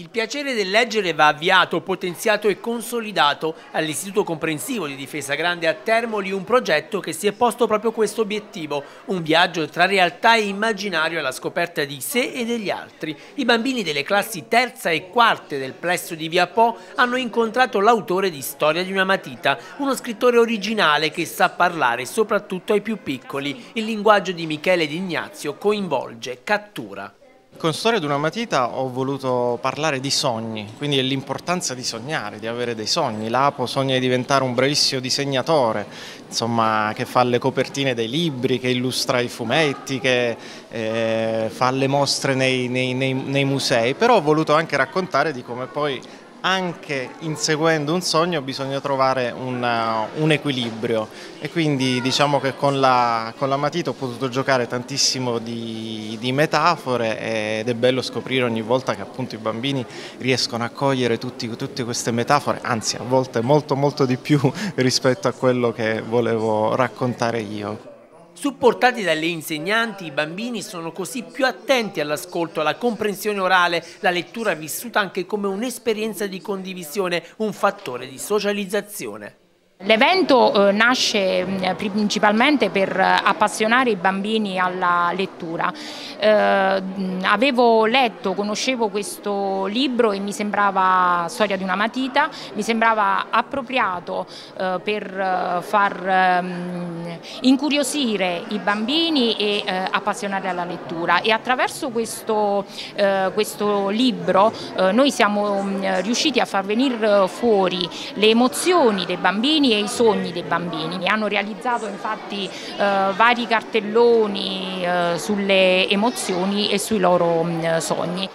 Il piacere del leggere va avviato, potenziato e consolidato all'Istituto Comprensivo di Difesa Grande a Termoli, un progetto che si è posto proprio questo obiettivo, un viaggio tra realtà e immaginario alla scoperta di sé e degli altri. I bambini delle classi terza e quarte del plesso di Via Po hanno incontrato l'autore di Storia di una matita, uno scrittore originale che sa parlare soprattutto ai più piccoli. Il linguaggio di Michele D'Ignazio coinvolge, cattura. Con Storia di una matita ho voluto parlare di sogni, quindi dell'importanza di sognare, di avere dei sogni. Lapo sogna di diventare un bravissimo disegnatore, insomma, che fa le copertine dei libri, che illustra i fumetti, che eh, fa le mostre nei, nei, nei, nei musei, però ho voluto anche raccontare di come poi anche inseguendo un sogno bisogna trovare un, uh, un equilibrio e quindi diciamo che con la, con la, matita ho potuto giocare tantissimo di, di, metafore ed è bello scoprire ogni volta che appunto i bambini riescono a cogliere tutti, tutte queste metafore, anzi a volte molto molto di più rispetto a quello che volevo raccontare io. Supportati dalle insegnanti, i bambini sono così più attenti all'ascolto, alla comprensione orale, la lettura vissuta anche come un'esperienza di condivisione, un fattore di socializzazione. L'evento eh, nasce mh, principalmente per appassionare i bambini alla lettura. Eh, avevo letto, conoscevo questo libro e mi sembrava Storia di una matita, mi sembrava appropriato eh, per eh, far ehm, incuriosire i bambini e eh, appassionare alla lettura e attraverso questo, eh, questo libro noi siamo riusciti a far venire fuori le emozioni dei bambini e i sogni dei bambini. Hanno realizzato infatti eh, vari cartelloni eh, sulle emozioni e sui loro mh, sogni.